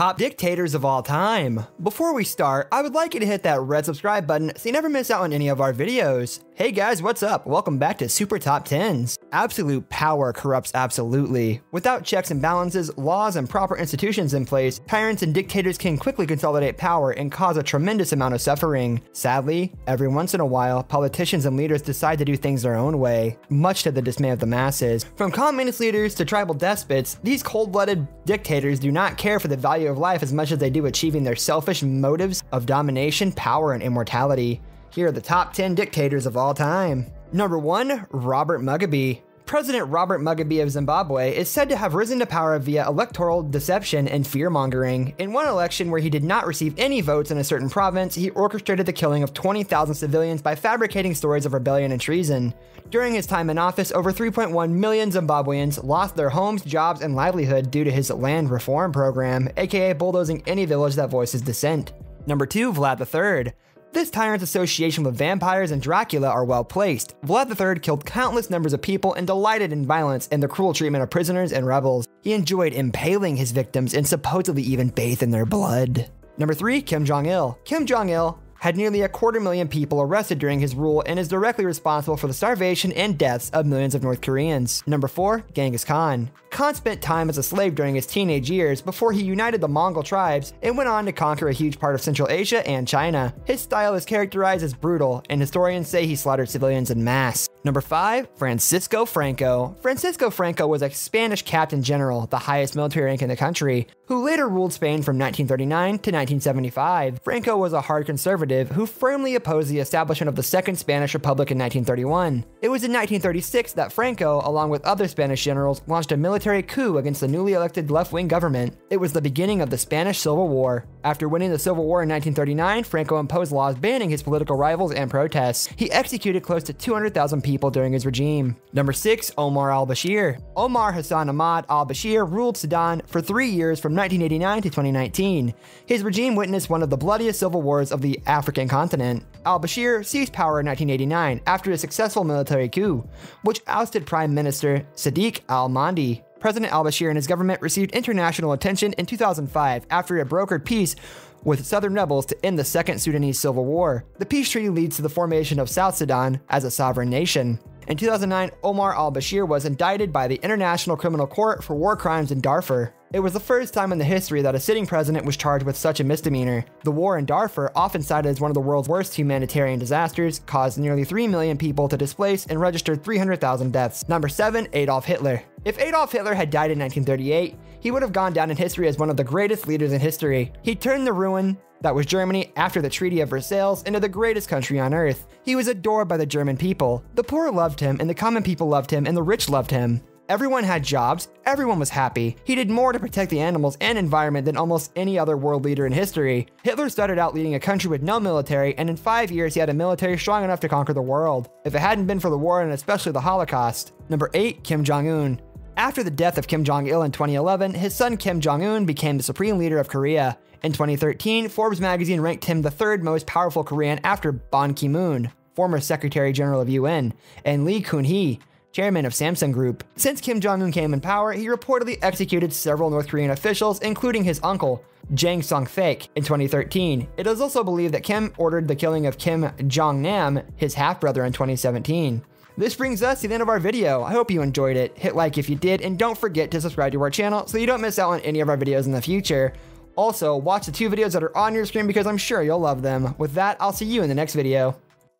top dictators of all time. Before we start, I would like you to hit that red subscribe button so you never miss out on any of our videos. Hey guys, what's up? Welcome back to Super Top 10s. Absolute power corrupts absolutely. Without checks and balances, laws, and proper institutions in place, tyrants and dictators can quickly consolidate power and cause a tremendous amount of suffering. Sadly, every once in a while, politicians and leaders decide to do things their own way, much to the dismay of the masses. From communist leaders to tribal despots, these cold-blooded dictators do not care for the value of life as much as they do achieving their selfish motives of domination, power, and immortality. Here are the top 10 dictators of all time. Number 1. Robert Mugabe. President Robert Mugabe of Zimbabwe is said to have risen to power via electoral deception and fear mongering. In one election where he did not receive any votes in a certain province, he orchestrated the killing of 20,000 civilians by fabricating stories of rebellion and treason. During his time in office, over 3.1 million Zimbabweans lost their homes, jobs, and livelihood due to his land reform program, aka bulldozing any village that voices dissent. Number 2. Vlad III. This tyrant's association with vampires and Dracula are well placed. Vlad III killed countless numbers of people and delighted in violence and the cruel treatment of prisoners and rebels. He enjoyed impaling his victims and supposedly even bathed in their blood. Number 3. Kim Jong-il. Kim Jong-il had nearly a quarter million people arrested during his rule and is directly responsible for the starvation and deaths of millions of North Koreans. Number 4. Genghis Khan. Khan spent time as a slave during his teenage years before he united the Mongol tribes and went on to conquer a huge part of Central Asia and China. His style is characterized as brutal, and historians say he slaughtered civilians in mass. Number 5. Francisco Franco. Francisco Franco was a Spanish captain general, the highest military rank in the country, who later ruled Spain from 1939 to 1975. Franco was a hard conservative who firmly opposed the establishment of the Second Spanish Republic in 1931. It was in 1936 that Franco, along with other Spanish generals, launched a military coup against the newly elected left-wing government. It was the beginning of the Spanish Civil War. After winning the Civil War in 1939, Franco imposed laws banning his political rivals and protests. He executed close to 200,000 people during his regime. Number 6. Omar al-Bashir. Omar Hassan Ahmad al-Bashir ruled Sudan for three years from 1989 to 2019. His regime witnessed one of the bloodiest civil wars of the African continent. Al-Bashir seized power in 1989 after a successful military coup, which ousted Prime Minister Sadiq al-Mahdi. President al-Bashir and his government received international attention in 2005 after it brokered peace with southern rebels to end the Second Sudanese Civil War. The peace treaty leads to the formation of South Sudan as a sovereign nation. In 2009, Omar al-Bashir was indicted by the International Criminal Court for war crimes in Darfur. It was the first time in the history that a sitting president was charged with such a misdemeanor. The war in Darfur, often cited as one of the world's worst humanitarian disasters, caused nearly 3 million people to displace and registered 300,000 deaths. Number 7. Adolf Hitler. If Adolf Hitler had died in 1938, he would have gone down in history as one of the greatest leaders in history. He turned the ruin that was Germany after the Treaty of Versailles into the greatest country on earth. He was adored by the German people. The poor loved him, and the common people loved him, and the rich loved him. Everyone had jobs, everyone was happy. He did more to protect the animals and environment than almost any other world leader in history. Hitler started out leading a country with no military, and in five years he had a military strong enough to conquer the world. If it hadn't been for the war and especially the Holocaust. Number 8. Kim Jong-un. After the death of Kim Jong-il in 2011, his son Kim Jong-un became the supreme leader of Korea. In 2013, Forbes magazine ranked him the third most powerful Korean after Ban Ki-moon, former Secretary General of UN, and Lee Kun-hee, chairman of Samsung Group. Since Kim Jong-un came in power, he reportedly executed several North Korean officials, including his uncle, Jang Song-thaek, in 2013. It is also believed that Kim ordered the killing of Kim Jong-nam, his half-brother, in 2017. This brings us to the end of our video. I hope you enjoyed it. Hit like if you did, and don't forget to subscribe to our channel so you don't miss out on any of our videos in the future. Also, watch the two videos that are on your screen because I'm sure you'll love them. With that, I'll see you in the next video.